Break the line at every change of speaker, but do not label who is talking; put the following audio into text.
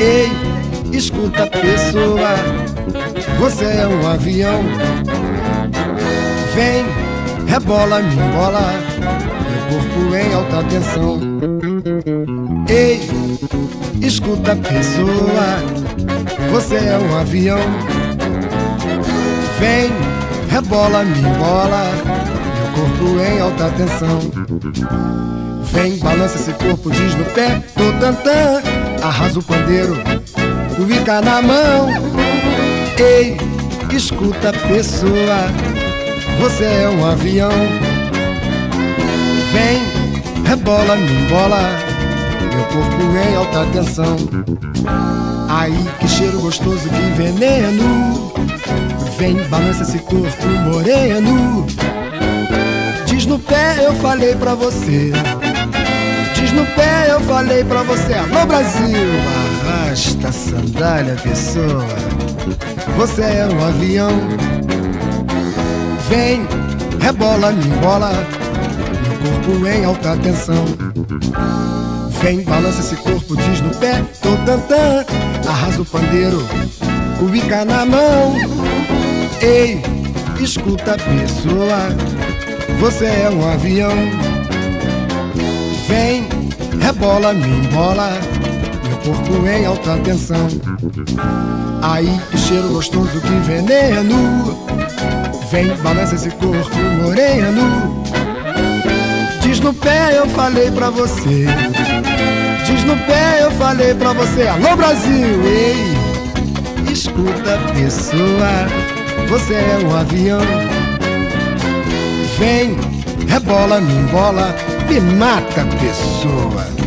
Ei, escuta pessoa, você é um avião. Vem, rebola, me embola, meu corpo em alta tensão. Ei, escuta pessoa, você é um avião. Vem, rebola, me embola, meu corpo em alta tensão. Vem, balança esse corpo, diz no pé, tô tantã, arrasa o pandeiro, cuica na mão. Ei, escuta pessoa, você é um avião. Vem, rebola, me embola, meu corpo em alta tensão. Aí, que cheiro gostoso, que veneno. Vem, balança esse corpo moreno. Diz no pé, eu falei pra você. Diz no pé, eu falei pra você. Alô, Brasil! Arrasta a sandália, pessoa. Você é um avião. Vem, rebola, me embola. Meu corpo em alta tensão. Vem, balança esse corpo, diz no pé, tô tantã. Arrasa o pandeiro, cuica na mão. Ei, escuta, pessoa. Você é um avião. Vem, rebola, me embola. Meu corpo em alta tensão. Aí, que cheiro gostoso, que veneno. Vem, balança esse corpo moreno. Diz no pé, eu falei pra você. No pé, eu falei pra você. Alô, Brasil! Ei, escuta, pessoa. Você é um avião. Vem, rebola, me embola, me mata, pessoa.